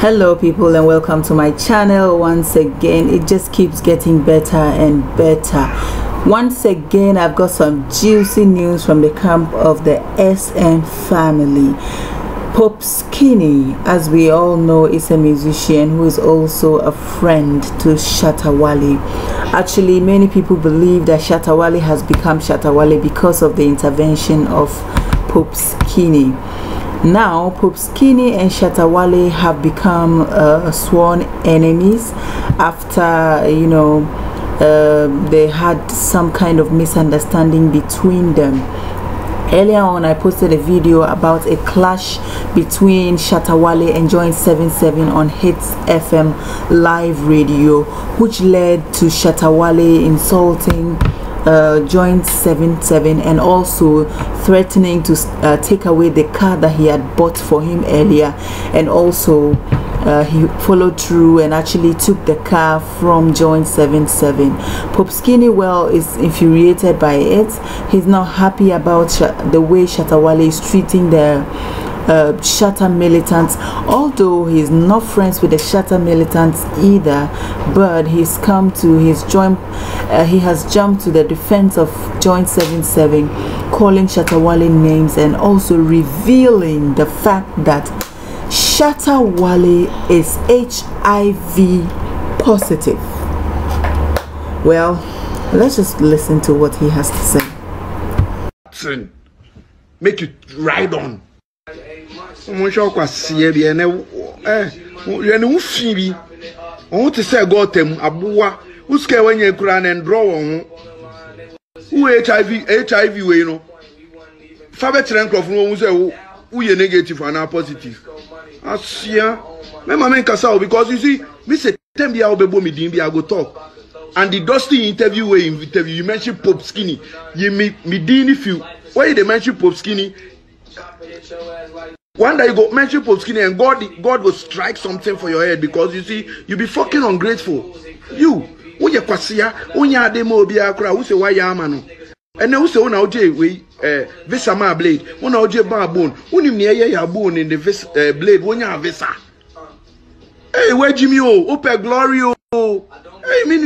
hello people and welcome to my channel once again it just keeps getting better and better once again i've got some juicy news from the camp of the SM family Pope Skinny, as we all know, is a musician who is also a friend to Shatta Wale. Actually, many people believe that Shatta Wale has become Shatta Wale because of the intervention of Pope Skinny. Now, Pope Skinny and Shatta Wale have become uh, sworn enemies after, you know, uh, they had some kind of misunderstanding between them. Earlier on i posted a video about a clash between Shatta Wale and joint 77 on Hitz FM live radio which led to Shatta Wale insulting uh, joint 77 and also threatening to uh, take away the car that he had bought for him earlier. And also uh, he followed through and actually took the car from joint 77 Pope Skinny well is infuriated by it. He's not happy about the way Shatta Wale is treating the uh, Shatta militants although he's not friends with the Shatta militants either but he's come to his joint uh, he has jumped to the defense of joint 77 calling Shatta Wale names and also revealing the fact that Shatta Wale is HIV positive. Well, let's just listen to what he has to say. Make it ride on. Mo ṣe ọkọ aseɛ bi ɛnɛ ɛ yɛn ho fi bi wɔn te sɛ gɔɔta mu aboa wosika wɔnyɛ kura na ndorɔ wɔn ho wo hiv hiv wei no fa bɛkyerɛ nkurɔfo no wɔn sɛ woyɛ negative anaa positive. Asia mɛma me nkasa o because you see me say tɛm bi a wobɛbɔ me din bi i go talk. And the dusty interview wey interview you mention pope skinny. You me me din if you when you dey mention pope skinny one day you go mention pope skinny and god god go strike something for your head because you see you be fucking ungrateful. You woyɛ kwasia wonyɛ ade ma obiara koraa wosɛ woayɛ ama no? Ɛnɛ wosɛ wo na wogye wei eh, visa ma blade wo na wogye baa bone wonim nea ɛyɛ yɛ bone in the vis, eh, blade wonya visa? Hey, wagyi mi o wopɛ glory o hey, me